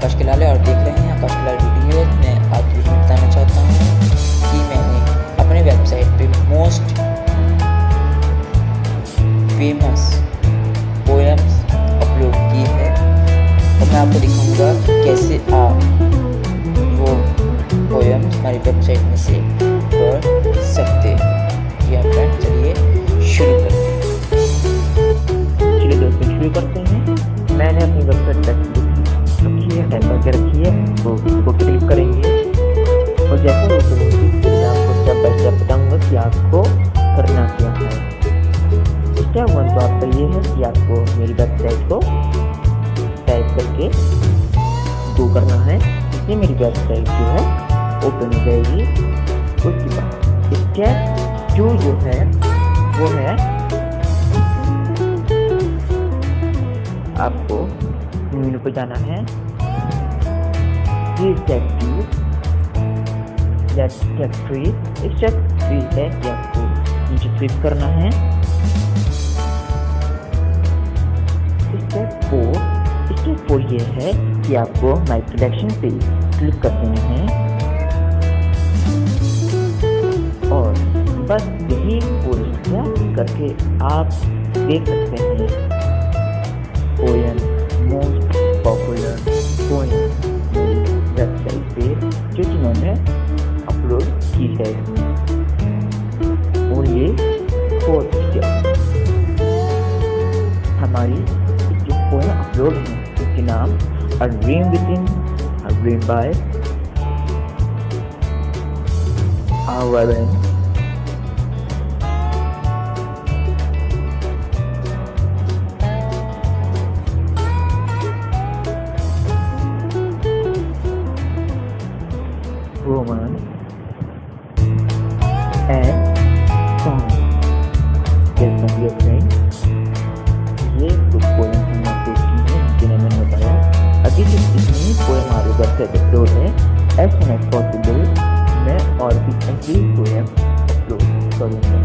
आकाश किलाल और देख रहे हैं, आकाश किलाल वीडियो मैं आज वीडियो बताना चाहता हूँ कि मैंने अपने वेबसाइट पे मोस्ट फ़ेमस पोएम्स अपलोड की है। और मैं आपको दिखाऊँगा कैसे आप वो पोएम्स हमारी वेबसाइट में से उसको क्लिक करेंगे। और जैसे वो करेंगे, फिर मैं आपको स्टेप बाय स्टेप बताऊँगा कि आपको करना क्या है। स्टेप वन तो आपका ये है कि आपको मेरी वेबसाइट को टाइप करके गो करना है। इससे मेरी वेबसाइट जो है ओपन हो जाएगी। उसके बाद स्टेप टू जो है, वो है आपको मेनू पे जाना है। Step two step three step three है कि आपको नीचे स्विप करना है। स्टेप फोर स्टेप फोर ये है कि आपको माई कलेक्शन पे क्लिक कर देना है। और बस यही पूरी करके आप देख सकते हैं। वेबसाइट पे जो जिन्होंने अपलोड की है और ये फोर्थ स्टेप हमारी जो फ़ोन अपलोड है उसके नाम a dream within a dream by our and song जैसा कि अपने ये कुछ पोएम हमने अपलोड की है, जिन्हें मैंने बताया। अगली जो जितनी पोएम हमारे वेबसाइट अपलोड है एज सुन एज पॉसिबल मैं और भी ऐसी पोएम अपलोड करूँगा।